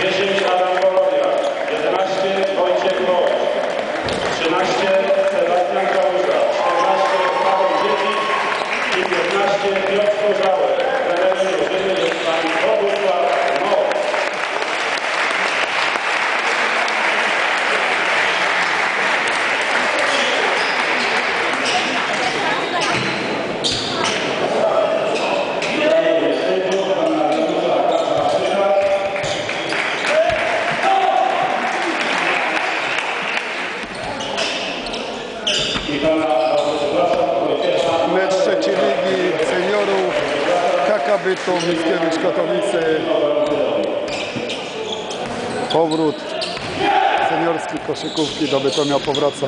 Bishop Mecz trzeciej ligi seniorów KK Bytom, Mickiewicz Katowice. Powrót seniorskiej koszykówki do Bytomia powraca.